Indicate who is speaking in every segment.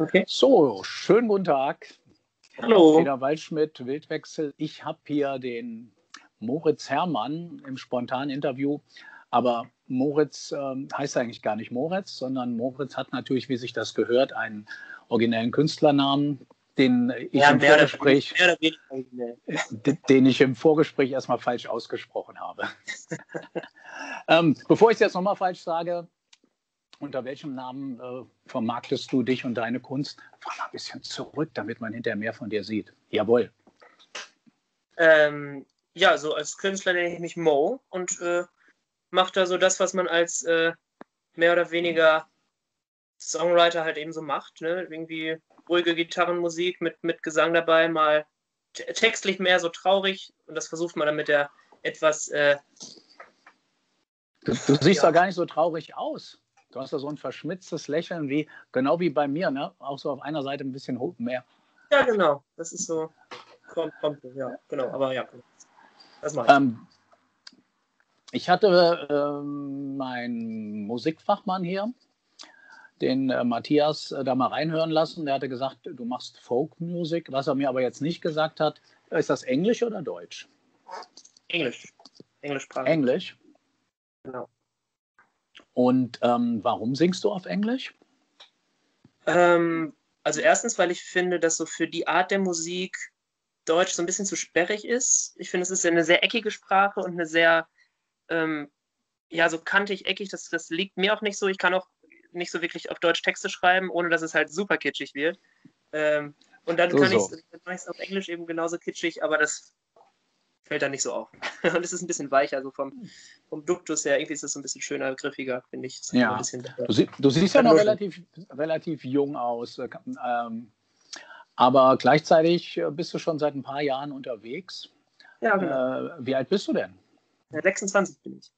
Speaker 1: Okay.
Speaker 2: So, schönen guten Tag.
Speaker 1: Hallo.
Speaker 2: Peter Waldschmidt, Wildwechsel. Ich habe hier den Moritz Herrmann im spontanen Interview. Aber Moritz ähm, heißt eigentlich gar nicht Moritz, sondern Moritz hat natürlich, wie sich das gehört, einen originellen Künstlernamen, den ich,
Speaker 1: Ja,
Speaker 2: im, Vorgespräch, den ich im Vorgespräch erstmal falsch ausgesprochen habe. ähm, bevor ich es jetzt nochmal falsch sage, unter welchem Namen äh, vermarktest du dich und deine Kunst? Fahr mal ein bisschen zurück, damit man hinterher mehr von dir sieht. Jawohl.
Speaker 1: Ähm, ja, so als Künstler nenne ich mich Mo und äh, mache da so das, was man als äh, mehr oder weniger Songwriter halt eben so macht. Ne? Irgendwie ruhige Gitarrenmusik mit, mit Gesang dabei, mal textlich mehr so traurig und das versucht man dann mit der etwas, äh,
Speaker 2: Du, du siehst
Speaker 1: Ja.
Speaker 2: da gar nicht so traurig aus. Du hast da so ein verschmitztes Lächeln, wie genau wie bei mir, ne? Auch so auf einer Seite ein bisschen mehr.
Speaker 1: ja genau, das ist so, kommt, kommt, ja, genau, aber ja, das mache ich.
Speaker 2: Ähm, ich hatte ähm, meinen Musikfachmann hier, den äh, Matthias, äh, da mal reinhören lassen. Der hatte gesagt, du machst Folk-Music. Was er mir aber jetzt nicht gesagt hat, ist das Englisch oder Deutsch?
Speaker 1: Englisch, Englischsprache.
Speaker 2: Englisch.
Speaker 1: Genau.
Speaker 2: Und ähm, warum singst du auf Englisch?
Speaker 1: Ähm, also erstens, weil ich finde, dass so für die Art der Musik Deutsch so ein bisschen zu sperrig ist. Ich finde, es ist ja eine sehr eckige Sprache und eine sehr, ähm, ja, so kantig, eckig. Das, das liegt mir auch nicht so. Ich kann auch nicht so wirklich auf Deutsch Texte schreiben, ohne dass es halt super kitschig wird. Ähm, und dann
Speaker 2: So,
Speaker 1: kann
Speaker 2: so.
Speaker 1: ich es auf Englisch eben genauso kitschig, aber das fällt dann nicht so auf. und es ist ein bisschen weicher, also vom, vom Duktus her, irgendwie ist es so ein bisschen schöner, griffiger, finde ich.
Speaker 2: Ja.
Speaker 1: bisschen,
Speaker 2: Du, sie, du siehst ja noch relativ, relativ jung aus. äh, Ähm, aber gleichzeitig äh, bist du schon seit ein paar Jahren unterwegs.
Speaker 1: ja, genau.
Speaker 2: Äh, wie alt bist du denn?
Speaker 1: Ja, 26 bin ich.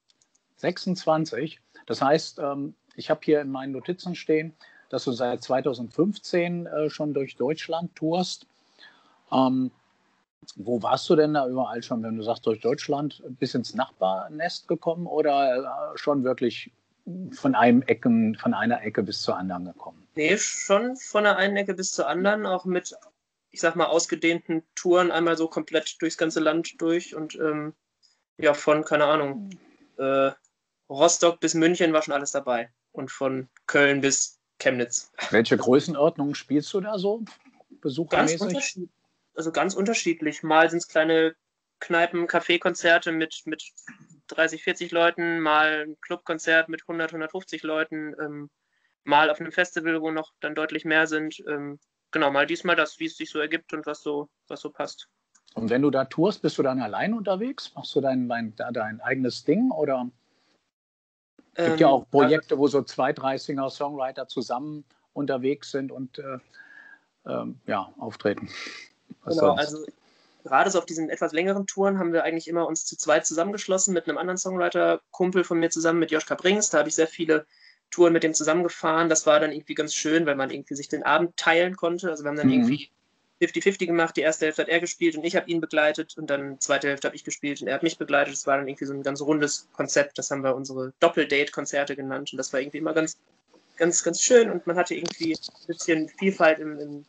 Speaker 2: 26. Das heißt, ähm, ich habe hier in meinen Notizen stehen, dass du seit 2015 äh, schon durch Deutschland tourst. Ähm, wo warst du denn da überall schon, wenn du sagst durch Deutschland, bis ins Nachbarnest gekommen oder äh, schon wirklich von einem Ecken, von einer Ecke bis zur anderen gekommen?
Speaker 1: Nee, schon von der einen Ecke bis zur anderen, auch mit, ich sag mal, ausgedehnten Touren einmal so komplett durchs ganze Land durch und ähm, ja, von, keine Ahnung, äh, Rostock bis München war schon alles dabei und von Köln bis Chemnitz.
Speaker 2: Welche Größenordnung spielst du da so
Speaker 1: Ganz
Speaker 2: besuchermäßig?
Speaker 1: unterschiedlich. Also ganz unterschiedlich. Mal sind es kleine Kneipen, Kaffeekonzerte mit, mit 30, 40 Leuten, mal ein Clubkonzert mit 100, 150 Leuten, ähm, mal auf einem Festival, wo noch dann deutlich mehr sind. Ähm, genau, mal diesmal das, wie es sich so ergibt und was so, was so passt.
Speaker 2: Und wenn du da tourst, bist du dann allein unterwegs? Machst du dein, dein, dein eigenes Ding oder Es gibt ja
Speaker 1: Ähm,
Speaker 2: auch Projekte, wo so zwei, drei Singer-Songwriter zusammen unterwegs sind und äh, ähm, ja, auftreten. Was
Speaker 1: Genau,
Speaker 2: sonst?
Speaker 1: also gerade so auf diesen etwas längeren Touren haben wir eigentlich immer uns zu zweit zusammengeschlossen mit einem anderen Songwriter-Kumpel von mir zusammen, mit Joschka Brings. Da habe ich sehr viele Touren mit dem zusammengefahren. Das war dann irgendwie ganz schön, weil man irgendwie sich den Abend teilen konnte. Also wir haben dann
Speaker 2: Mhm.
Speaker 1: irgendwie 50-50 gemacht. Die erste Hälfte hat er gespielt und ich habe ihn begleitet und dann die zweite Hälfte habe ich gespielt und er hat mich begleitet. Das war dann irgendwie so ein ganz rundes Konzept. Das haben wir unsere Doppeldate-Konzerte genannt und das war irgendwie immer ganz, ganz, ganz schön und man hatte irgendwie ein bisschen Vielfalt im, im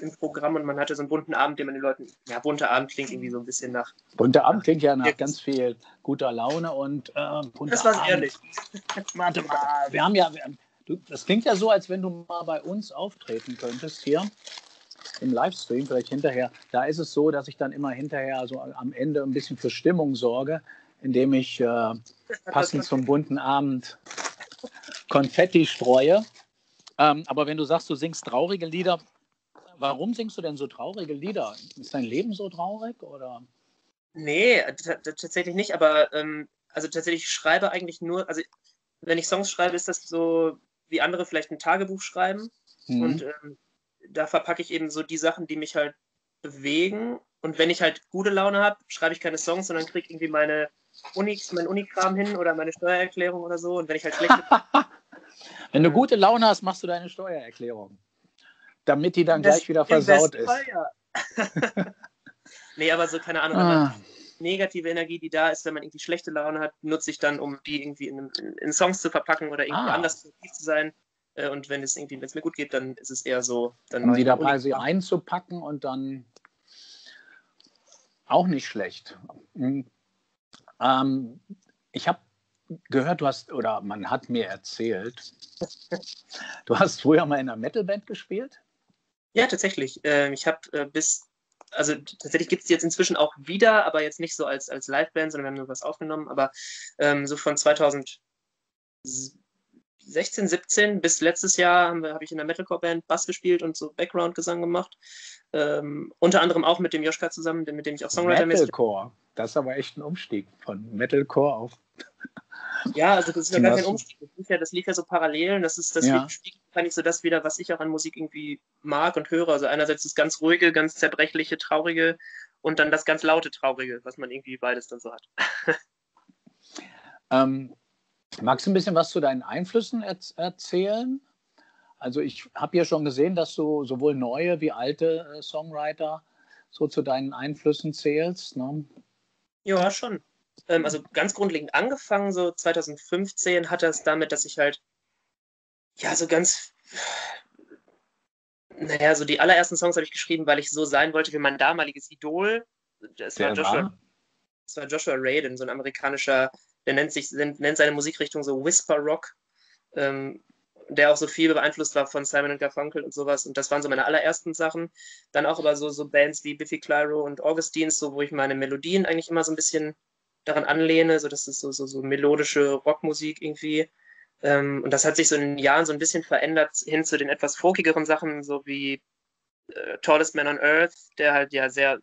Speaker 1: im Programm und man hatte so einen bunten Abend, den man den Leuten, ja, bunter Abend klingt irgendwie so ein bisschen nach.
Speaker 2: Bunter Abend klingt ja nach
Speaker 1: Ja.
Speaker 2: ganz viel guter Laune und äh, bunter
Speaker 1: Das war's
Speaker 2: Abend.
Speaker 1: ehrlich.
Speaker 2: Warte mal, wir haben ja, du, das klingt ja so, als wenn du mal bei uns auftreten könntest hier im Livestream, vielleicht hinterher. Da ist es so, dass ich dann immer hinterher so am Ende ein bisschen für Stimmung sorge, indem ich äh, passend zum bunten Abend Konfetti streue. Ähm, aber wenn du sagst, du singst traurige Lieder, warum singst du denn so traurige Lieder? Ist dein Leben so traurig oder?
Speaker 1: Nee, tatsächlich nicht, aber ähm, also tatsächlich ich schreibe eigentlich nur, also wenn ich Songs schreibe, ist das so, wie andere vielleicht ein Tagebuch schreiben.
Speaker 2: Mhm.
Speaker 1: Und ähm, da verpacke ich eben so die Sachen, die mich halt bewegen. Und wenn ich halt gute Laune habe, schreibe ich keine Songs, sondern kriege irgendwie meine Uni, mein Unikram hin oder meine Steuererklärung oder so. Und wenn ich halt schlechte
Speaker 2: Wenn du gute Laune hast, machst du deine Steuererklärung. Damit die dann
Speaker 1: Im
Speaker 2: gleich wieder versaut ist.
Speaker 1: Nee, aber so, keine Ahnung,
Speaker 2: Ah,
Speaker 1: negative Energie, die da ist, wenn man irgendwie schlechte Laune hat, nutze ich dann, um die irgendwie in, in, Songs zu verpacken oder irgendwie
Speaker 2: Ah.
Speaker 1: anders kreativ zu sein. Äh, und wenn es irgendwie, wenn es mir gut geht, dann ist es eher so. Dann
Speaker 2: um die dabei sie einzupacken und dann auch nicht schlecht. Mhm. Ähm, ich habe gehört, du hast, oder man hat mir erzählt, du hast früher mal in einer Metalband gespielt?
Speaker 1: Ja, tatsächlich. Ähm, ich habe äh, bis, also tatsächlich gibt es die jetzt inzwischen auch wieder, aber jetzt nicht so als, als Liveband, sondern wir haben nur was aufgenommen. Aber ähm, so von 2016, 17 bis letztes Jahr habe hab ich in der Metalcore-Band Bass gespielt und so Background-Gesang gemacht. Ähm, unter anderem auch mit dem Joschka zusammen, mit dem ich auch Songwriter-mäßig.
Speaker 2: Metalcore. Das ist aber echt ein Umstieg von Metalcore auf.
Speaker 1: Ja, also das ist ja gar kein Umstieg. Das lief ja, das lief ja so parallel und das ist das
Speaker 2: Ja.
Speaker 1: spiegelt kann ich so das wieder, was ich auch an Musik irgendwie mag und höre. Also einerseits das ganz ruhige, ganz zerbrechliche, traurige und dann das ganz laute, traurige, was man irgendwie beides dann so hat.
Speaker 2: Ähm, magst du ein bisschen was zu deinen Einflüssen erz erzählen? Also ich habe ja schon gesehen, dass du sowohl neue wie alte äh, Songwriter so zu deinen Einflüssen zählst. Ne?
Speaker 1: Ja, schon. Ähm, also ganz grundlegend angefangen, so 2015 hat das damit, dass ich halt, ja, so ganz, naja, so die allerersten Songs habe ich geschrieben, weil ich so sein wollte wie mein damaliges Idol. Das war Joshua, das war Joshua Radin, so ein amerikanischer, der nennt sich, nennt seine Musikrichtung so Whisper Rock, ähm, der auch so viel beeinflusst war von Simon Garfunkel und sowas. Und das waren so meine allerersten Sachen. Dann auch aber so, so Bands wie Biffy Clyro und Augustines, so wo ich meine Melodien eigentlich immer so ein bisschen daran anlehne, so das ist so, so, so melodische Rockmusik irgendwie. Ähm, und das hat sich so in den Jahren so ein bisschen verändert hin zu den etwas folkigeren Sachen, so wie äh, Tallest Man on Earth, der halt ja sehr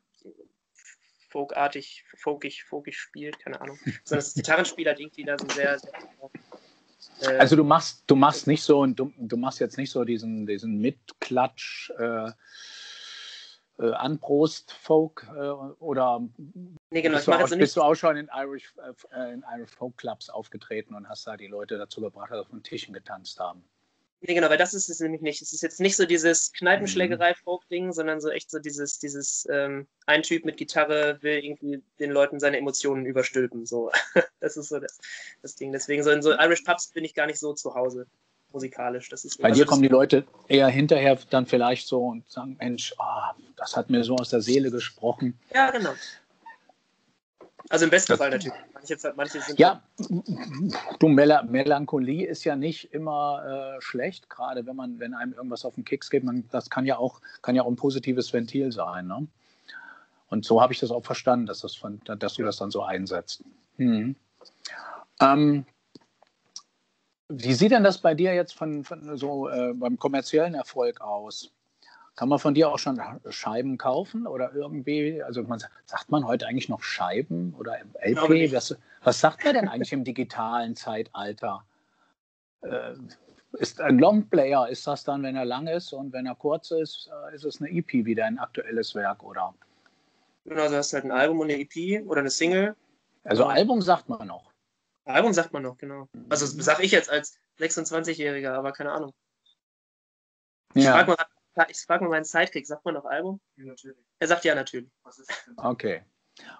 Speaker 1: folkartig, folkig, folkig spielt, keine Ahnung. Sondern das Gitarrenspiel hat irgendwie da so sehr, sehr äh,
Speaker 2: Also du machst, du machst nicht so, du, du machst jetzt nicht so diesen, diesen Mitklatsch äh, äh, Anprost-Folk äh, oder
Speaker 1: nee, genau,
Speaker 2: bist,
Speaker 1: ich
Speaker 2: du auch,
Speaker 1: so
Speaker 2: bist du auch schon in Irish, äh, in Irish Folk Clubs aufgetreten und hast da die Leute dazu gebracht, dass sie auf den Tischen getanzt haben?
Speaker 1: Nee, genau, weil das ist es nämlich nicht. Es ist jetzt nicht so dieses Kneipenschlägerei-Folk-Ding, sondern so echt so dieses, dieses, ähm, ein Typ mit Gitarre will irgendwie den Leuten seine Emotionen überstülpen. So. Das ist so das, das Ding. Deswegen so in so Irish Pubs bin ich gar nicht so zu Hause musikalisch. Das ist
Speaker 2: Bei dir kommen die Leute eher hinterher dann vielleicht so und sagen, Mensch, ah, das hat mir so aus der Seele gesprochen.
Speaker 1: Ja, genau. Also im besten
Speaker 2: Das-
Speaker 1: Fall natürlich. Manche, manche sind
Speaker 2: Ja, du, Mel Melancholie ist ja nicht immer äh, schlecht, gerade wenn man, wenn einem irgendwas auf den Keks geht. Man, das kann ja auch, kann ja auch ein positives Ventil sein. Ne? Und so habe ich das auch verstanden, dass, das von, dass du das dann so einsetzt. Mhm. Ähm, wie sieht denn das bei dir jetzt von, von so äh, beim kommerziellen Erfolg aus? Kann man von dir auch schon Scheiben kaufen oder irgendwie? Also man, sagt man heute eigentlich noch Scheiben oder LP? Was, was sagt man denn eigentlich im digitalen Zeitalter? Äh, ist ein Longplayer, ist das dann, wenn er lang ist und wenn er kurz ist, äh, ist es eine EP wieder ein aktuelles Werk oder?
Speaker 1: Genau, also hast du halt ein Album und eine EP oder eine Single.
Speaker 2: Also
Speaker 1: Ja.
Speaker 2: Album sagt man noch.
Speaker 1: Album sagt man noch, genau. Also das sag ich jetzt als 26-Jähriger, aber keine Ahnung. Ich frage mal, ich frag mal meinen Sidekick, sagt man noch Album?
Speaker 3: Natürlich.
Speaker 1: Er sagt ja, natürlich.
Speaker 3: Was ist denn?
Speaker 2: Okay.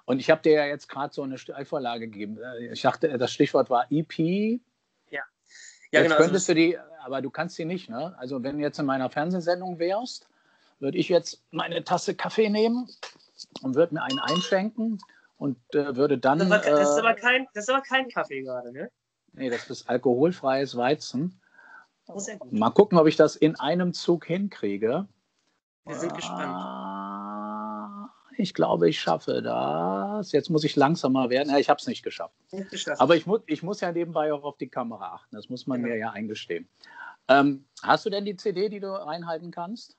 Speaker 2: Und ich habe dir ja jetzt gerade so eine Steilvorlage gegeben. Äh, Ich dachte, das Stichwort war EP.
Speaker 1: Ja,
Speaker 2: jetzt
Speaker 1: genau. Also
Speaker 2: könntest du die, aber du kannst sie nicht, ne? Also wenn du jetzt in meiner Fernsehsendung wärst, würde ich jetzt meine Tasse Kaffee nehmen und würde mir einen einschenken und äh, würde dann.
Speaker 1: das, ist aber, das, ist
Speaker 2: äh,
Speaker 1: aber kein, das ist aber kein Kaffee gerade, ne?
Speaker 2: nee, das ist alkoholfreies Weizen.
Speaker 1: Sehr gut.
Speaker 2: Mal gucken, ob ich das in einem Zug hinkriege.
Speaker 1: Wir sind gespannt.
Speaker 2: Ah, Ich glaube, ich schaffe das. Jetzt muss ich langsamer werden. Ja, ich habe es nicht geschafft.
Speaker 1: Nicht geschafft.
Speaker 2: Aber ich, mu ich muss ja nebenbei auch auf die Kamera achten. Das muss man
Speaker 1: Genau.
Speaker 2: mir ja eingestehen. Ähm, hast du denn die CD, die du reinhalten kannst?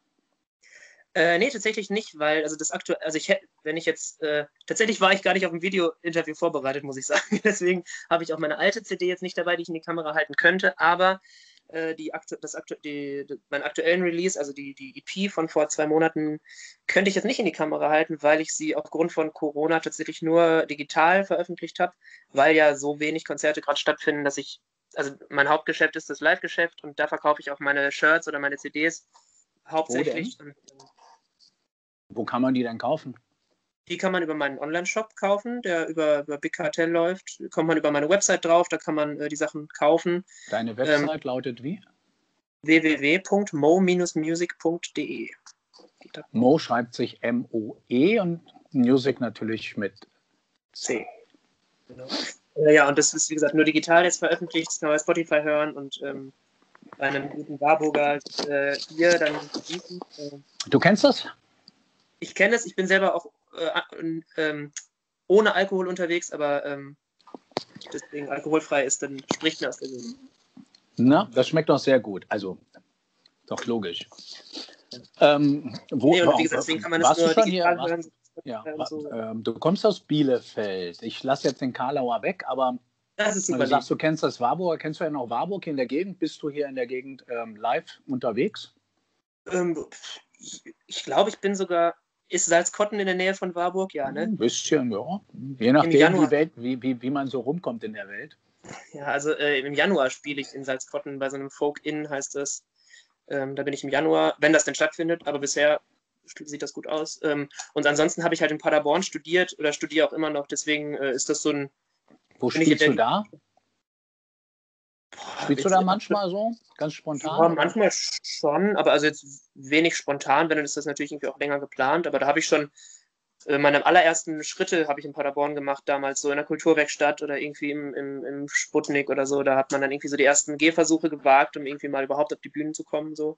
Speaker 1: Äh, nee, tatsächlich nicht, weil, also das aktuell, also ich hätte, wenn ich jetzt, äh, tatsächlich war ich gar nicht auf ein Video-Interview vorbereitet, muss ich sagen. Deswegen habe ich auch meine alte CD jetzt nicht dabei, die ich in die Kamera halten könnte, aber äh, die, aktu das die, die, meinen aktuellen Release, also die, die EP von vor zwei Monaten, könnte ich jetzt nicht in die Kamera halten, weil ich sie aufgrund von Corona tatsächlich nur digital veröffentlicht habe, weil ja so wenig Konzerte gerade stattfinden, dass ich, also mein Hauptgeschäft ist das Live-Geschäft und da verkaufe ich auch meine Shirts oder meine CDs hauptsächlich. Und,
Speaker 2: Wo kann man die denn kaufen?
Speaker 1: Die kann man über meinen Online-Shop kaufen, der über, über Big Cartel läuft. Kommt man über meine Website drauf, da kann man äh, die Sachen kaufen.
Speaker 2: Deine Website lautet wie?
Speaker 1: www.mo-music.de.
Speaker 2: Mo schreibt sich M-O-E und Music natürlich mit C.
Speaker 1: Genau. Ja, und das ist, wie gesagt, nur digital jetzt veröffentlicht, das kann man bei Spotify hören und ähm, bei einem guten Warburger äh, hier dann.
Speaker 2: Äh, du kennst das?
Speaker 1: Ich kenne es, ich bin selber auch äh, ähm, ohne Alkohol unterwegs, aber ähm, deswegen alkoholfrei ist, dann spricht mir aus der Seele.
Speaker 2: Na, das schmeckt doch sehr gut. Also, doch logisch. Ähm, wo, nee, wie gesagt, deswegen kann man das nur digital hier, hören. Ja, so. ähm, du kommst aus Bielefeld. Ich lasse jetzt den Karlauer weg, aber das ist super du sagst, du kennst das Warburg. Kennst du ja noch Warburg in der Gegend? Bist du hier in der Gegend ähm, live unterwegs?
Speaker 1: Ähm, ich glaube, ich bin sogar. Ist Salzkotten in der Nähe von Warburg? Ja, ne?
Speaker 2: Ein bisschen, ja. Je nachdem, wie, Welt, wie, wie, wie man so rumkommt in der Welt.
Speaker 1: Ja, also äh, im Januar spiele ich in Salzkotten bei so einem Folk-In, heißt das. Ähm, da bin ich im Januar, wenn das denn stattfindet, aber bisher sieht das gut aus. Ähm, und ansonsten habe ich halt in Paderborn studiert oder studiere auch immer noch, deswegen äh, ist das so ein.
Speaker 2: Wo spielst du da? Spielst du da manchmal so? Ganz spontan?
Speaker 1: Ja, manchmal schon, aber also jetzt wenig spontan, wenn dann ist das natürlich irgendwie auch länger geplant, aber da habe ich schon äh, meine allerersten Schritte habe ich in Paderborn gemacht, damals so in der Kulturwerkstatt oder irgendwie im, im, im Sputnik oder so. Da hat man dann irgendwie so die ersten Gehversuche gewagt, um irgendwie mal überhaupt auf die Bühnen zu kommen. So.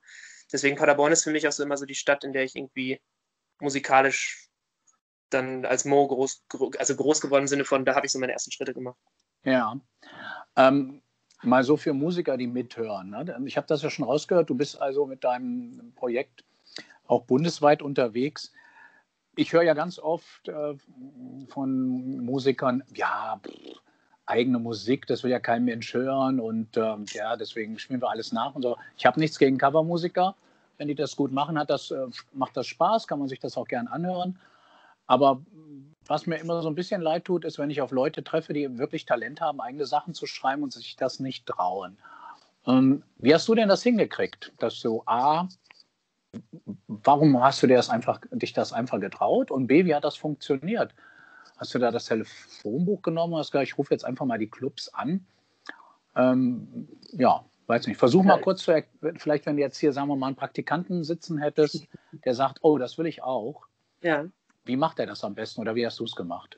Speaker 1: Deswegen Paderborn ist für mich auch so immer so die Stadt, in der ich irgendwie musikalisch dann als Mo groß, also groß geworden im Sinne von, da habe ich so meine ersten Schritte gemacht.
Speaker 2: Ja. Ähm, mal so für Musiker, die mithören. Ne? Ich habe das ja schon rausgehört, du bist also mit deinem Projekt auch bundesweit unterwegs ich höre ja ganz oft äh, von Musikern, ja, pff, eigene Musik, das will ja kein Mensch hören und ähm, ja, deswegen spielen wir alles nach und so. Ich habe nichts gegen Covermusiker. Wenn die das gut machen, hat das, äh, macht das Spaß, kann man sich das auch gern anhören. Aber was mir immer so ein bisschen leid tut, ist, wenn ich auf Leute treffe, die wirklich Talent haben, eigene Sachen zu schreiben und sich das nicht trauen. Ähm, wie hast du denn das hingekriegt, dass du A, warum hast du dir das einfach, dich das einfach getraut? Und B, wie hat das funktioniert? Hast du da das Telefonbuch genommen und hast gesagt, ich rufe jetzt einfach mal die Clubs an? Ähm, ja, weiß nicht. Versuch mal kurz zu, vielleicht wenn du jetzt hier, sagen wir mal, einen Praktikanten sitzen hättest, der sagt, oh, das will ich auch. Ja. Wie macht er das am besten oder wie hast du es gemacht?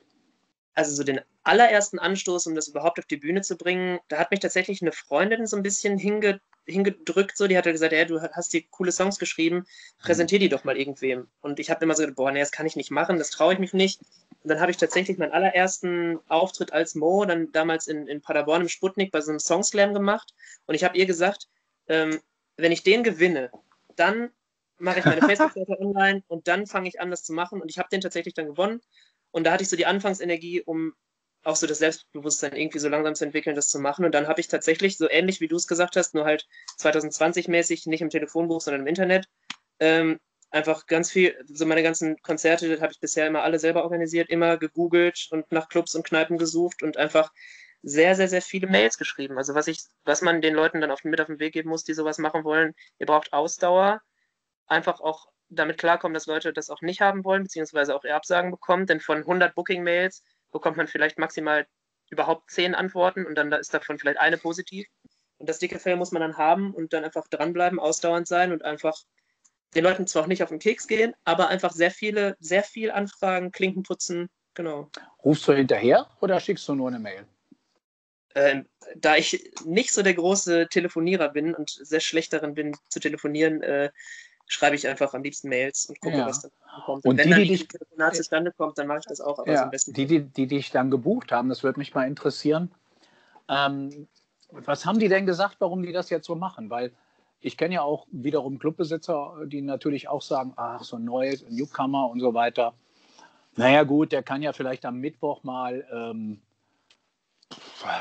Speaker 1: Also so den allerersten Anstoß, um das überhaupt auf die Bühne zu bringen, da hat mich tatsächlich eine Freundin so ein bisschen hinge hingedrückt, so, die hat gesagt, ja, du hast dir coole Songs geschrieben, präsentier die doch mal irgendwem. Und ich habe immer so gedacht, boah, nee, das kann ich nicht machen, das traue ich mich nicht. Und dann habe ich tatsächlich meinen allerersten Auftritt als Mo, dann damals in, in Paderborn im Sputnik bei so einem Songslam gemacht. Und ich habe ihr gesagt, ähm, wenn ich den gewinne, dann mache ich meine Facebook-Seite online und dann fange ich an, das zu machen. Und ich habe den tatsächlich dann gewonnen. Und da hatte ich so die Anfangsenergie, um auch so das Selbstbewusstsein irgendwie so langsam zu entwickeln, das zu machen. Und dann habe ich tatsächlich, so ähnlich wie du es gesagt hast, nur halt 2020-mäßig, nicht im Telefonbuch, sondern im Internet, ähm, einfach ganz viel, so meine ganzen Konzerte habe ich bisher immer alle selber organisiert, immer gegoogelt und nach Clubs und Kneipen gesucht und einfach sehr, sehr, sehr viele Mails geschrieben. Also was ich, was man den Leuten dann auf, mit auf den Weg geben muss, die sowas machen wollen, ihr braucht Ausdauer, einfach auch damit klarkommen, dass Leute das auch nicht haben wollen, beziehungsweise auch eher Absagen bekommen, denn von 100 Booking-Mails bekommt man vielleicht maximal überhaupt zehn Antworten und dann ist davon vielleicht eine positiv. Und das dicke Fell muss man dann haben und dann einfach dranbleiben, ausdauernd sein und einfach den Leuten zwar auch nicht auf den Keks gehen, aber einfach sehr viele, sehr viel Anfragen, Klinken putzen, genau.
Speaker 2: Rufst du hinterher oder schickst du nur eine Mail?
Speaker 1: Ähm, da ich nicht so der große Telefonierer bin und sehr schlecht darin bin zu telefonieren, äh, schreibe ich einfach am liebsten Mails und gucke, ja. was dann kommt. Und, und wenn die, dann die dich, Telefonat zustande kommt, dann mache ich das auch.
Speaker 2: Aber ja, so die, die, die dich dann gebucht haben, das würde mich mal interessieren. Ähm, was haben die denn gesagt, warum die das jetzt so machen? Weil ich kenne ja auch wiederum Clubbesitzer, die natürlich auch sagen, ach, so ein neues Newcomer und so weiter. Naja gut, der kann ja vielleicht am Mittwoch mal ähm,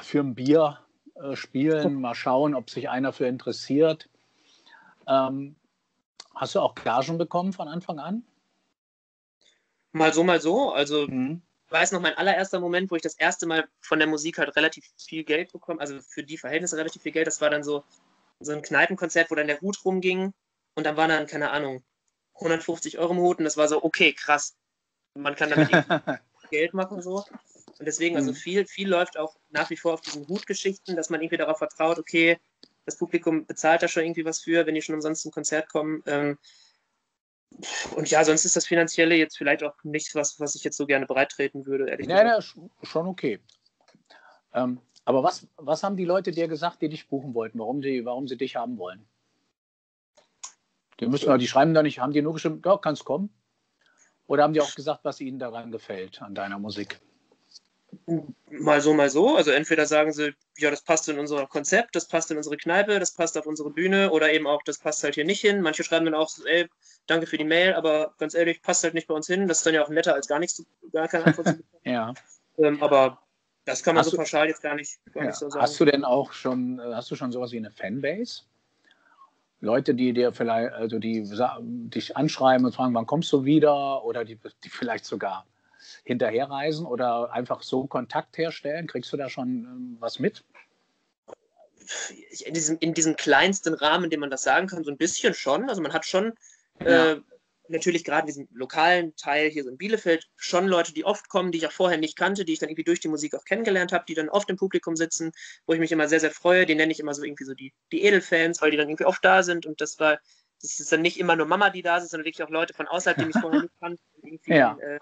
Speaker 2: für ein Bier äh, spielen, mal schauen, ob sich einer für interessiert. Ähm, Hast du auch Gagen bekommen von Anfang an?
Speaker 1: Mal so, mal so. Also mhm. ich weiß noch mein allererster Moment, wo ich das erste Mal von der Musik halt relativ viel Geld bekommen, also für die Verhältnisse relativ viel Geld. Das war dann so, so ein Kneipenkonzert, wo dann der Hut rumging und dann waren dann, keine Ahnung, 150 Euro im Hut und das war so, okay, krass. Man kann damit Geld machen so. Und deswegen, also mhm. viel, viel läuft auch nach wie vor auf diesen Hutgeschichten, dass man irgendwie darauf vertraut, okay, das Publikum bezahlt da schon irgendwie was für, wenn die schon umsonst zum Konzert kommen. Ähm, und ja, sonst ist das Finanzielle jetzt vielleicht auch nicht was, was ich jetzt so gerne bereittreten würde,
Speaker 2: ehrlich ja, gesagt. Ja, schon okay. Ähm, aber was, was haben die Leute dir gesagt, die dich buchen wollten, warum, die, warum sie dich haben wollen? Die, müssen, die schreiben da nicht, haben die nur geschrieben, ja, kannst kommen? Oder haben die auch gesagt, was ihnen daran gefällt, an deiner Musik?
Speaker 1: Mal so, mal so. Also entweder sagen sie, ja, das passt in unser Konzept, das passt in unsere Kneipe, das passt auf unsere Bühne oder eben auch, das passt halt hier nicht hin. Manche schreiben dann auch, ey, danke für die Mail, aber ganz ehrlich, passt halt nicht bei uns hin. Das ist dann ja auch netter, als gar nichts, gar keine Antwort zu bekommen.
Speaker 2: ja.
Speaker 1: Ähm, aber das kann man hast so pauschal jetzt gar nicht, gar
Speaker 2: ja.
Speaker 1: nicht so
Speaker 2: sagen. Hast du denn auch schon, äh, hast du schon sowas wie eine Fanbase? Leute, die dir vielleicht, also die dich anschreiben und fragen, wann kommst du wieder? Oder die, die vielleicht sogar hinterherreisen oder einfach so Kontakt herstellen? Kriegst du da schon ähm, was mit?
Speaker 1: In diesem, in diesem kleinsten Rahmen, in dem man das sagen kann, so ein bisschen schon. Also man hat schon ja. äh, natürlich gerade in diesem lokalen Teil hier so in Bielefeld schon Leute, die oft kommen, die ich auch vorher nicht kannte, die ich dann irgendwie durch die Musik auch kennengelernt habe, die dann oft im Publikum sitzen, wo ich mich immer sehr, sehr freue. Die nenne ich immer so irgendwie so die, die Edelfans, weil die dann irgendwie oft da sind und das war, das ist dann nicht immer nur Mama, die da sind, sondern wirklich auch Leute von außerhalb, die mich vorher nicht kannten, irgendwie ja. äh,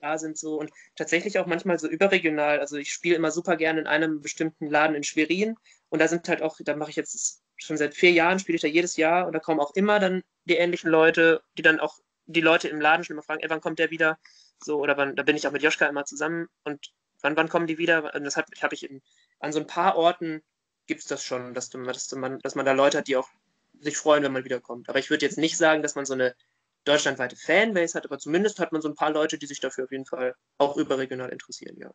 Speaker 1: da sind so und tatsächlich auch manchmal so überregional. Also ich spiele immer super gerne in einem bestimmten Laden in Schwerin und da sind halt auch, da mache ich jetzt schon seit vier Jahren, spiele ich da jedes Jahr und da kommen auch immer dann die ähnlichen Leute, die dann auch die Leute im Laden schon immer fragen, ey, wann kommt der wieder? So, oder wann, da bin ich auch mit Joschka immer zusammen und wann, wann kommen die wieder? Und das habe hab ich in, an so ein paar Orten gibt es das schon, dass, du, dass, man, dass man da Leute hat, die auch sich freuen, wenn man wiederkommt. Aber ich würde jetzt nicht sagen, dass man so eine deutschlandweite Fanbase hat, aber zumindest hat man so ein paar Leute, die sich dafür auf jeden Fall auch überregional interessieren, ja.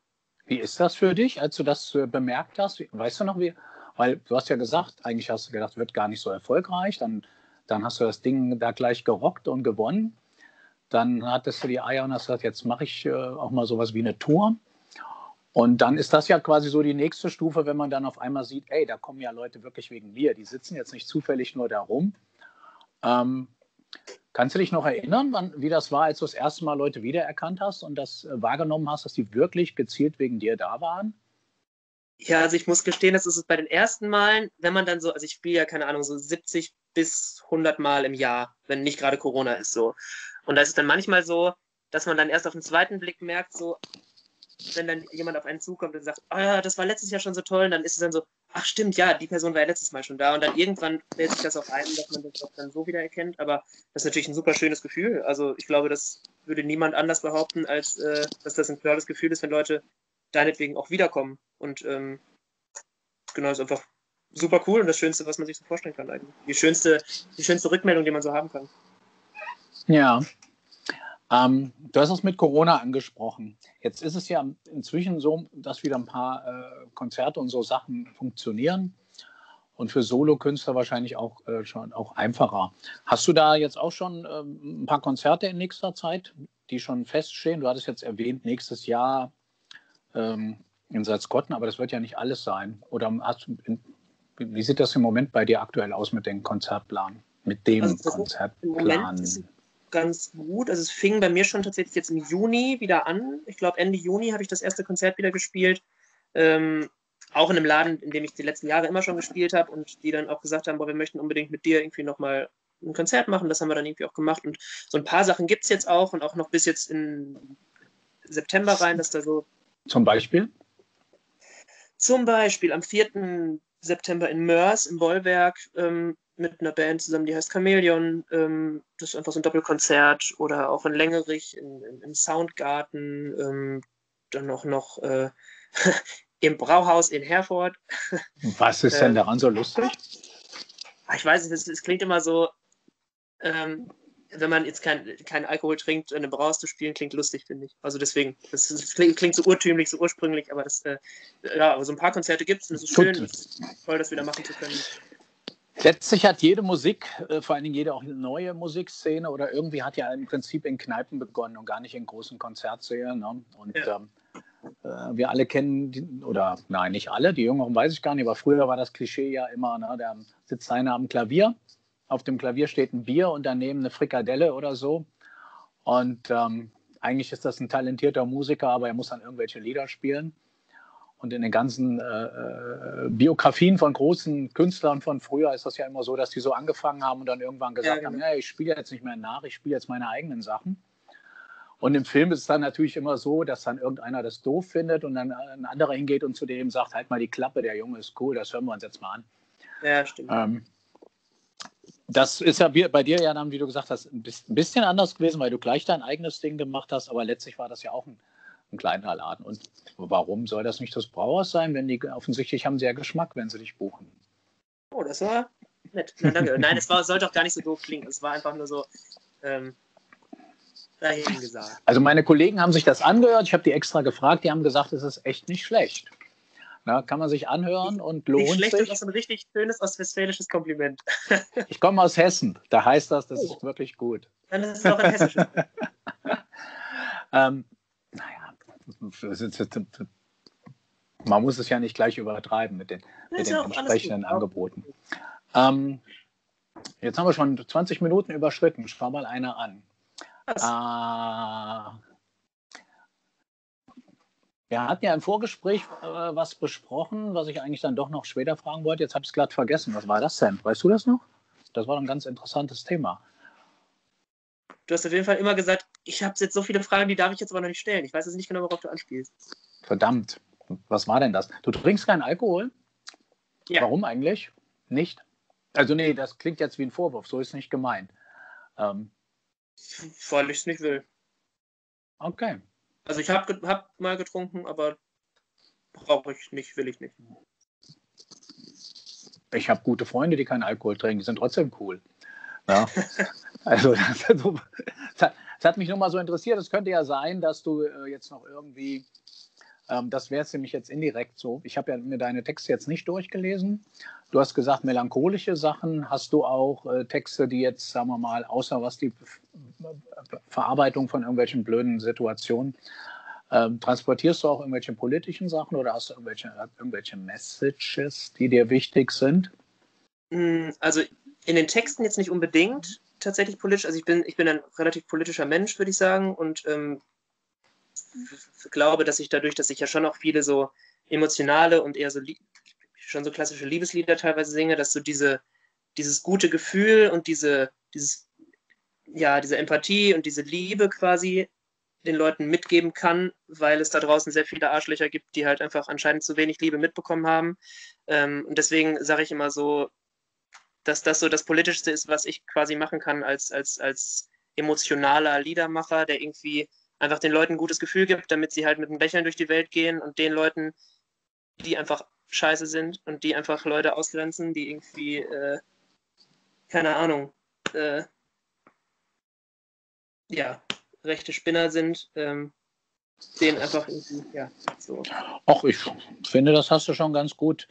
Speaker 2: Wie ist das für dich, als du das äh, bemerkt hast? Weißt du noch, wie? Weil du hast ja gesagt, eigentlich hast du gedacht, wird gar nicht so erfolgreich. Dann, dann hast du das Ding da gleich gerockt und gewonnen. Dann hattest du die Eier und hast gesagt, jetzt mache ich äh, auch mal sowas wie eine Tour. Und dann ist das ja quasi so die nächste Stufe, wenn man dann auf einmal sieht, ey, da kommen ja Leute wirklich wegen mir. Die sitzen jetzt nicht zufällig nur da rum. Ähm, Kannst du dich noch erinnern, wann, wie das war, als du das erste Mal Leute wiedererkannt hast und das äh, wahrgenommen hast, dass die wirklich gezielt wegen dir da waren?
Speaker 1: Ja, also ich muss gestehen, das ist es bei den ersten Malen, wenn man dann so, also ich spiele ja keine Ahnung, so 70 bis 100 Mal im Jahr, wenn nicht gerade Corona ist so. Und da ist es dann manchmal so, dass man dann erst auf den zweiten Blick merkt, so, wenn dann jemand auf einen zukommt und sagt, oh das war letztes Jahr schon so toll, und dann ist es dann so, ach stimmt, ja, die Person war ja letztes Mal schon da. Und dann irgendwann fällt sich das auch ein, dass man das auch dann so wieder erkennt. Aber das ist natürlich ein super schönes Gefühl. Also ich glaube, das würde niemand anders behaupten, als äh, dass das ein tolles Gefühl ist, wenn Leute deinetwegen auch wiederkommen. Und ähm, genau, ist einfach super cool und das Schönste, was man sich so vorstellen kann eigentlich. Die schönste, die schönste Rückmeldung, die man so haben kann.
Speaker 2: Ja, ähm, du hast es mit Corona angesprochen. Jetzt ist es ja inzwischen so, dass wieder ein paar äh, Konzerte und so Sachen funktionieren und für Solokünstler wahrscheinlich auch äh, schon auch einfacher. Hast du da jetzt auch schon ähm, ein paar Konzerte in nächster Zeit, die schon feststehen? Du hattest jetzt erwähnt, nächstes Jahr ähm, in Salzgotten, aber das wird ja nicht alles sein. Oder hast, wie sieht das im Moment bei dir aktuell aus mit dem Konzertplan? Mit dem also Konzertplan? Ist,
Speaker 1: ganz gut. Also es fing bei mir schon tatsächlich jetzt im Juni wieder an. Ich glaube, Ende Juni habe ich das erste Konzert wieder gespielt. Ähm, auch in einem Laden, in dem ich die letzten Jahre immer schon gespielt habe und die dann auch gesagt haben, boah, wir möchten unbedingt mit dir irgendwie nochmal ein Konzert machen. Das haben wir dann irgendwie auch gemacht. Und so ein paar Sachen gibt es jetzt auch und auch noch bis jetzt in September rein, dass da so.
Speaker 2: Zum Beispiel?
Speaker 1: Zum Beispiel am 4. September in Mörs im Bollwerk ähm, mit einer Band zusammen, die heißt Chameleon. Ähm, das ist einfach so ein Doppelkonzert oder auch in Längerich in, in, im Soundgarten. Ähm, dann auch noch äh, im Brauhaus in Herford.
Speaker 2: Was ist denn ähm, daran so lustig?
Speaker 1: Ich weiß nicht, es, klingt immer so, ähm, wenn man jetzt keinen kein Alkohol trinkt, in einem Brauhaus zu spielen, klingt lustig, finde ich. Also deswegen, das, das klingt, klingt, so urtümlich, so ursprünglich, aber das, äh, ja, aber so ein paar Konzerte gibt es und es ist schön, es ist toll, das wieder machen zu können.
Speaker 2: Letztlich hat jede Musik, äh, vor allen Dingen jede auch neue Musikszene oder irgendwie hat ja im Prinzip in Kneipen begonnen und gar nicht in großen Konzertsälen. Ne? Und ja. ähm, äh, wir alle kennen, die, oder nein, nicht alle, die Jüngeren weiß ich gar nicht, aber früher war das Klischee ja immer, ne, da sitzt einer am Klavier, auf dem Klavier steht ein Bier und daneben eine Frikadelle oder so. Und ähm, eigentlich ist das ein talentierter Musiker, aber er muss dann irgendwelche Lieder spielen. Und in den ganzen äh, äh, Biografien von großen Künstlern von früher ist das ja immer so, dass die so angefangen haben und dann irgendwann gesagt ja, genau. haben, ja, ich spiele jetzt nicht mehr nach, ich spiele jetzt meine eigenen Sachen. Und im Film ist es dann natürlich immer so, dass dann irgendeiner das doof findet und dann ein anderer hingeht und zu dem sagt, halt mal die Klappe, der Junge ist cool, das hören wir uns jetzt mal an.
Speaker 1: Ja, stimmt. Ähm,
Speaker 2: das ist ja bei dir ja dann, wie du gesagt hast, ein bisschen anders gewesen, weil du gleich dein eigenes Ding gemacht hast, aber letztlich war das ja auch ein, ein kleiner Laden. Und warum soll das nicht das Brauers sein, wenn die offensichtlich haben sie ja Geschmack, wenn sie dich buchen?
Speaker 1: Oh, das war nett. Na, danke. Nein, es war, sollte auch gar nicht so doof klingen. Es war einfach nur so ähm, dahin gesagt.
Speaker 2: Also meine Kollegen haben sich das angehört. Ich habe die extra gefragt. Die haben gesagt, es ist echt nicht schlecht. Na, kann man sich anhören und lohnt Nicht schlecht, sich.
Speaker 1: Das ist ein richtig schönes ostwestfälisches Kompliment.
Speaker 2: ich komme aus Hessen, da heißt das, das oh. ist wirklich gut.
Speaker 1: Dann ist es auch ein hessisches.
Speaker 2: ähm, man muss es ja nicht gleich übertreiben mit den, mit den entsprechenden Angeboten. Ähm, jetzt haben wir schon 20 Minuten überschritten. Schau mal einer an. Äh, wir hatten ja im Vorgespräch äh, was besprochen, was ich eigentlich dann doch noch später fragen wollte. Jetzt habe ich es glatt vergessen. Was war das denn? Weißt du das noch? Das war ein ganz interessantes Thema.
Speaker 1: Du hast auf jeden Fall immer gesagt, ich habe jetzt so viele Fragen, die darf ich jetzt aber noch nicht stellen. Ich weiß jetzt nicht genau, worauf du anspielst.
Speaker 2: Verdammt. Was war denn das? Du trinkst keinen Alkohol? Ja. Warum eigentlich? Nicht? Also nee, das klingt jetzt wie ein Vorwurf. So ist es nicht gemeint. Ähm,
Speaker 1: Weil ich es nicht will.
Speaker 2: Okay.
Speaker 1: Also ich habe hab mal getrunken, aber brauche ich nicht, will ich nicht.
Speaker 2: Ich habe gute Freunde, die keinen Alkohol trinken, die sind trotzdem cool. Ja. also das, das, hat mich nur mal so interessiert. Es könnte ja sein, dass du äh, jetzt noch irgendwie, ähm, das wäre nämlich jetzt indirekt so. Ich habe ja mir deine Texte jetzt nicht durchgelesen. Du hast gesagt, melancholische Sachen. Hast du auch äh, Texte, die jetzt, sagen wir mal, außer was die Verarbeitung von irgendwelchen blöden Situationen, ähm, transportierst du auch irgendwelche politischen Sachen oder hast du irgendwelche, irgendwelche Messages, die dir wichtig sind?
Speaker 1: Hm, also in den Texten jetzt nicht unbedingt tatsächlich politisch. Also ich bin, ich bin ein relativ politischer Mensch, würde ich sagen, und ähm, glaube, dass ich dadurch, dass ich ja schon auch viele so emotionale und eher so schon so klassische Liebeslieder teilweise singe, dass so diese, dieses gute Gefühl und diese, dieses, ja, diese Empathie und diese Liebe quasi den Leuten mitgeben kann, weil es da draußen sehr viele Arschlöcher gibt, die halt einfach anscheinend zu wenig Liebe mitbekommen haben. Ähm, und deswegen sage ich immer so, dass das so das Politischste ist, was ich quasi machen kann als, als, als emotionaler Liedermacher, der irgendwie einfach den Leuten ein gutes Gefühl gibt, damit sie halt mit einem Lächeln durch die Welt gehen und den Leuten, die einfach scheiße sind und die einfach Leute ausgrenzen, die irgendwie, äh, keine Ahnung, äh, ja, rechte Spinner sind, ähm, denen einfach irgendwie, ja, so.
Speaker 2: Ach, ich finde, das hast du schon ganz gut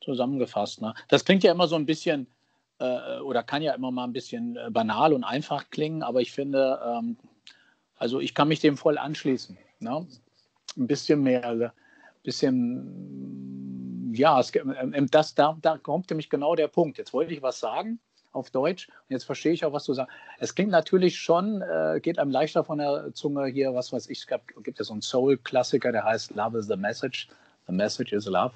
Speaker 2: zusammengefasst. Ne? Das klingt ja immer so ein bisschen, äh, oder kann ja immer mal ein bisschen äh, banal und einfach klingen, aber ich finde, ähm, also ich kann mich dem voll anschließen. Ne? Ein bisschen mehr, ein bisschen, ja, es, äh, das, da, da kommt nämlich genau der Punkt. Jetzt wollte ich was sagen auf Deutsch. Und jetzt verstehe ich auch, was du sagst. Es klingt natürlich schon, äh, geht einem leichter von der Zunge hier, was weiß ich, es gab, gibt ja so einen Soul-Klassiker, der heißt Love is the Message. The Message is Love.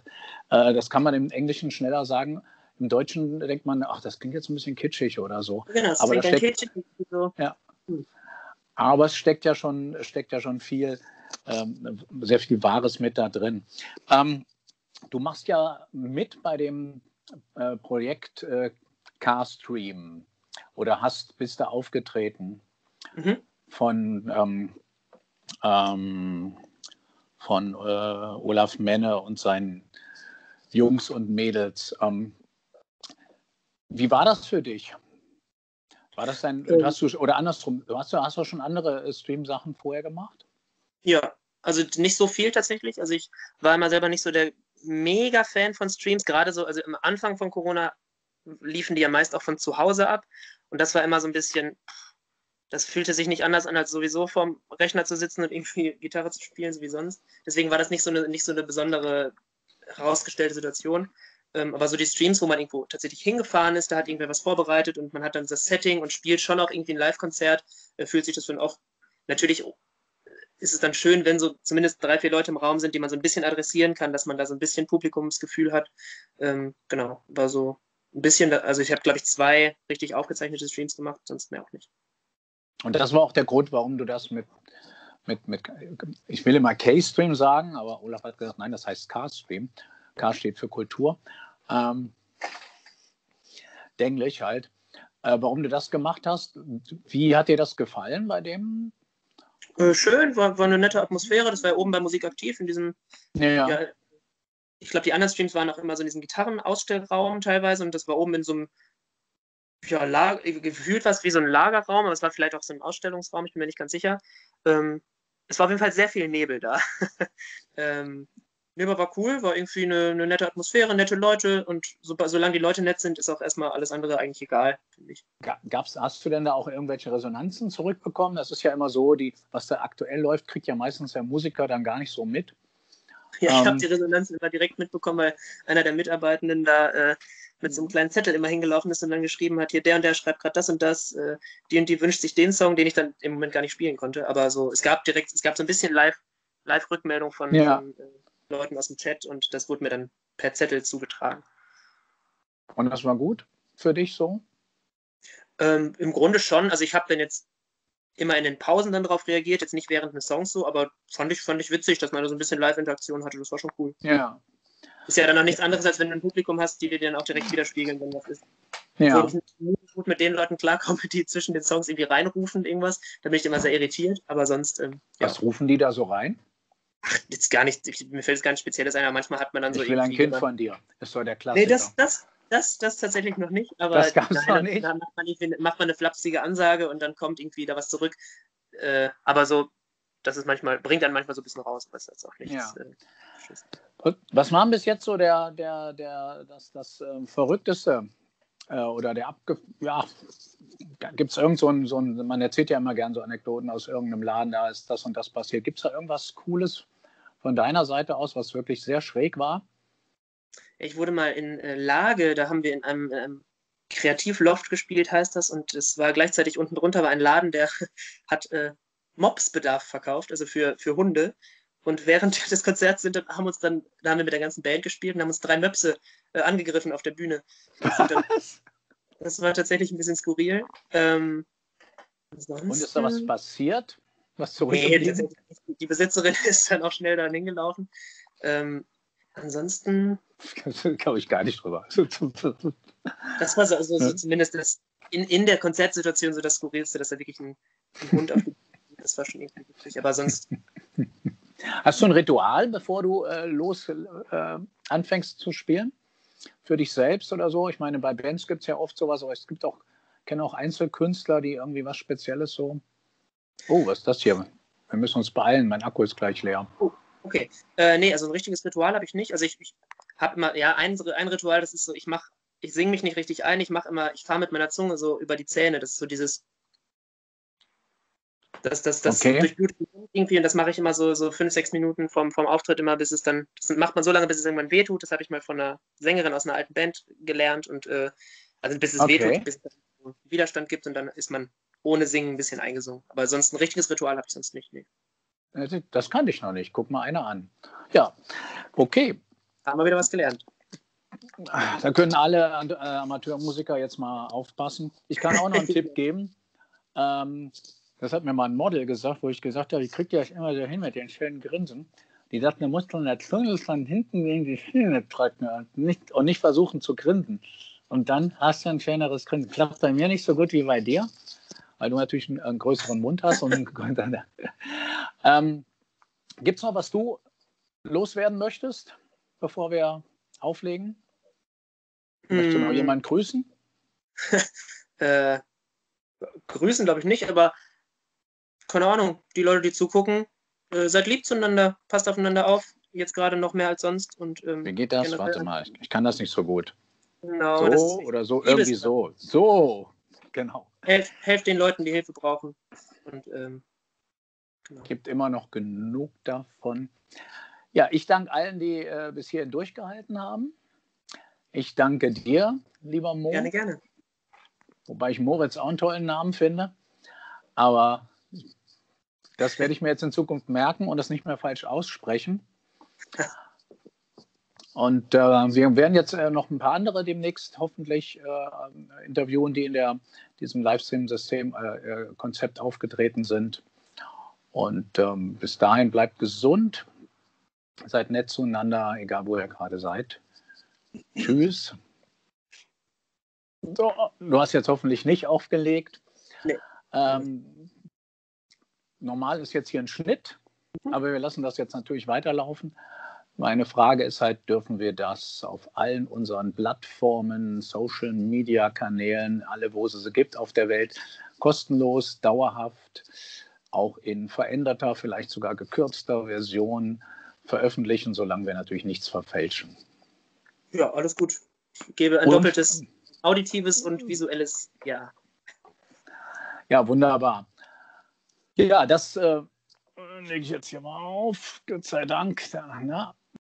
Speaker 2: Äh, das kann man im Englischen schneller sagen. Im Deutschen denkt man, ach, das klingt jetzt ein bisschen kitschig oder so.
Speaker 1: Genau, das
Speaker 2: Aber
Speaker 1: das steckt, kitschig. So.
Speaker 2: Ja. Hm. Aber es steckt ja schon, steckt ja schon viel, ähm, sehr viel Wahres mit da drin. Ähm, du machst ja mit bei dem äh, Projekt äh, Carstream oder hast, bist da aufgetreten mhm. von, ähm, ähm, von äh, Olaf Menne und seinen Jungs und Mädels. Ähm, wie war das für dich? War das dein, ähm, hast du, oder andersrum, hast du, hast du schon andere äh, Stream-Sachen vorher gemacht?
Speaker 1: Ja, also nicht so viel tatsächlich. Also ich war immer selber nicht so der Mega-Fan von Streams, gerade so, also am Anfang von Corona liefen die ja meist auch von zu Hause ab. Und das war immer so ein bisschen, das fühlte sich nicht anders an, als sowieso vorm Rechner zu sitzen und irgendwie Gitarre zu spielen, so wie sonst. Deswegen war das nicht so eine, nicht so eine besondere herausgestellte Situation. Ähm, aber so die Streams, wo man irgendwo tatsächlich hingefahren ist, da hat irgendwer was vorbereitet und man hat dann das Setting und spielt schon auch irgendwie ein Live-Konzert, äh, fühlt sich das dann auch natürlich ist es dann schön, wenn so zumindest drei, vier Leute im Raum sind, die man so ein bisschen adressieren kann, dass man da so ein bisschen Publikumsgefühl hat. Ähm, genau, war so ein bisschen, also ich habe, glaube ich, zwei richtig aufgezeichnete Streams gemacht, sonst mehr auch nicht.
Speaker 2: Und das war auch der Grund, warum du das mit, mit, mit ich will immer K-Stream sagen, aber Olaf hat gesagt, nein, das heißt K-Stream. K steht für Kultur. Ähm, Englisch halt. Äh, warum du das gemacht hast, wie hat dir das gefallen bei dem?
Speaker 1: Äh, schön, war, war eine nette Atmosphäre. Das war ja oben bei Musik aktiv in diesem. Ja. ja ich glaube, die anderen Streams waren auch immer so in diesem Gitarrenausstellraum teilweise und das war oben in so einem ja, Lager, gefühlt was wie so ein Lagerraum, aber es war vielleicht auch so ein Ausstellungsraum, ich bin mir nicht ganz sicher. Ähm, es war auf jeden Fall sehr viel Nebel da. ähm, Nebel war cool, war irgendwie eine, eine, nette Atmosphäre, nette Leute und so, solange die Leute nett sind, ist auch erstmal alles andere eigentlich egal, finde ich.
Speaker 2: Gab's, hast du denn da auch irgendwelche Resonanzen zurückbekommen? Das ist ja immer so, die, was da aktuell läuft, kriegt ja meistens der Musiker dann gar nicht so mit.
Speaker 1: Ja, ich habe ähm, die Resonanz immer direkt mitbekommen, weil einer der Mitarbeitenden da äh, mit so einem kleinen Zettel immer hingelaufen ist und dann geschrieben hat, hier der und der schreibt gerade das und das, äh, die und die wünscht sich den Song, den ich dann im Moment gar nicht spielen konnte. Aber so, es gab direkt, es gab so ein bisschen Live, Live-Rückmeldung von, ja. von äh, Leuten aus dem Chat und das wurde mir dann per Zettel zugetragen.
Speaker 2: Und das war gut für dich so?
Speaker 1: Ähm, Im Grunde schon. Also ich habe dann jetzt immer in den Pausen dann darauf reagiert, jetzt nicht während des Songs so, aber fand ich, fand ich witzig, dass man da so ein bisschen Live-Interaktion hatte. Das war schon cool.
Speaker 2: Ja.
Speaker 1: Ist ja dann noch nichts anderes, als wenn du ein Publikum hast, die dir dann auch direkt widerspiegeln, wenn was ist. Ja. So, ich gut mit den Leuten klarkomme, die zwischen den Songs irgendwie reinrufen, irgendwas. Da bin ich immer sehr irritiert, aber sonst. Ähm,
Speaker 2: ja. Was rufen die da so rein?
Speaker 1: Ach, jetzt gar nicht, mir fällt es gar nicht Spezielles ein, aber manchmal hat man dann so.
Speaker 2: Ich will ein Kind von dir. Das soll der Klassiker.
Speaker 1: Nee, das, das, das, das tatsächlich noch nicht, aber
Speaker 2: das gab's nein, noch nicht.
Speaker 1: Dann macht man, macht man, eine flapsige Ansage und dann kommt irgendwie da was zurück. Äh, aber so, das ist manchmal, bringt dann manchmal so ein bisschen raus, was jetzt auch nichts. Ja.
Speaker 2: Äh, was war bis jetzt so der, der, der, das, das äh, Verrückteste oder der abge. Ja, gibt es irgend so ein, so ein, man erzählt ja immer gern so Anekdoten aus irgendeinem Laden, da ist das und das passiert. Gibt es da irgendwas Cooles von deiner Seite aus, was wirklich sehr schräg war?
Speaker 1: Ich wurde mal in äh, Lage, da haben wir in einem ähm, Kreativloft gespielt, heißt das, und es war gleichzeitig unten drunter war ein Laden, der hat äh, Mopsbedarf verkauft, also für, für Hunde. Und während des Konzerts sind, haben uns dann, da haben wir mit der ganzen Band gespielt und haben uns drei Möpse äh, angegriffen auf der Bühne. Das, dann, das war tatsächlich ein bisschen skurril. Ähm,
Speaker 2: und ist da was passiert?
Speaker 1: Was nee, die, die Besitzerin ist dann auch schnell dahin hingelaufen. Ähm, ansonsten
Speaker 2: glaube ich gar nicht drüber.
Speaker 1: Das war so, also, so zumindest das in, in der Konzertsituation so das Skurrilste, dass er wirklich ein, ein Hund auf die Das war schon irgendwie witzig, aber sonst.
Speaker 2: Hast du ein Ritual, bevor du äh, los äh, anfängst zu spielen? Für dich selbst oder so? Ich meine, bei Bands gibt es ja oft sowas, aber es gibt auch, ich kenne auch Einzelkünstler, die irgendwie was Spezielles so. Oh, was ist das hier? Wir müssen uns beeilen, mein Akku ist gleich leer. Oh,
Speaker 1: okay. Äh, nee, also ein richtiges Ritual habe ich nicht. Also ich, ich habe immer, ja, ein, ein Ritual, das ist so, ich mache, ich singe mich nicht richtig ein, ich mache immer, ich fahre mit meiner Zunge so über die Zähne. Das ist so dieses, das, das, das okay. durchblutet irgendwie und das mache ich immer so, so fünf, sechs Minuten vom, vom Auftritt immer, bis es dann, das macht man so lange, bis es irgendwann wehtut. Das habe ich mal von einer Sängerin aus einer alten Band gelernt und äh, also bis es okay. wehtut, bis es Widerstand gibt und dann ist man ohne Singen ein bisschen eingesungen. Aber sonst ein richtiges Ritual habe ich sonst nicht. Nee.
Speaker 2: Das kannte ich noch nicht. Guck mal einer an. Ja, okay.
Speaker 1: Haben wir wieder was gelernt.
Speaker 2: Da können alle äh, Amateurmusiker jetzt mal aufpassen. Ich kann auch noch einen Tipp geben. Ähm, das hat mir mal ein Model gesagt, wo ich gesagt habe, ich kriege das immer so hin mit den schönen Grinsen. Die sagt, du musst von der Zunge von hinten gegen die Schiene drücken und nicht, und nicht versuchen zu grinsen. Und dann hast du ein schöneres Grinsen. Klappt bei mir nicht so gut wie bei dir, weil du natürlich einen, einen größeren Mund hast. Und ähm, Gibt es noch, was du loswerden möchtest? bevor wir auflegen? Möchtest du noch hm. jemanden grüßen?
Speaker 1: äh, grüßen glaube ich nicht, aber keine Ahnung, die Leute, die zugucken, äh, seid lieb zueinander, passt aufeinander auf, jetzt gerade noch mehr als sonst. Und,
Speaker 2: ähm, Wie geht das? Warte mal, ich, ich, kann das nicht so gut. Genau, so oder so, irgendwie so. So, genau.
Speaker 1: Helft, helft den Leuten, die Hilfe brauchen. Und, ähm,
Speaker 2: genau. Gibt immer noch genug davon. Ja, ich danke allen, die äh, bis hierhin durchgehalten haben. Ich danke dir, lieber Mo.
Speaker 1: Gerne, gerne.
Speaker 2: Wobei ich Moritz auch einen tollen Namen finde. Aber Das werde ich mir jetzt in Zukunft merken und das nicht mehr falsch aussprechen. Und äh, wir werden jetzt äh, noch ein paar andere demnächst hoffentlich äh, interviewen, die in der, diesem Livestream-System-Konzept äh, aufgetreten sind. Und ähm, bis dahin bleibt gesund, seid nett zueinander, egal wo ihr gerade seid. Tschüss. So, du hast jetzt hoffentlich nicht aufgelegt. Nee. Ähm, normal ist jetzt hier ein Schnitt, mhm. aber wir lassen das jetzt natürlich weiterlaufen. Meine Frage ist halt, dürfen wir das auf allen unseren Plattformen, Social Media Kanälen, alle, wo es sie gibt auf der Welt, kostenlos, dauerhaft, auch in veränderter, vielleicht sogar gekürzter Version veröffentlichen, solange wir natürlich nichts verfälschen.
Speaker 1: Ja, alles gut. Ich gebe ein und, doppeltes auditives und visuelles Ja.
Speaker 2: Ja, wunderbar. Ja, das äh, lege ich jetzt hier mal auf. Gott sei Dank. Da, na,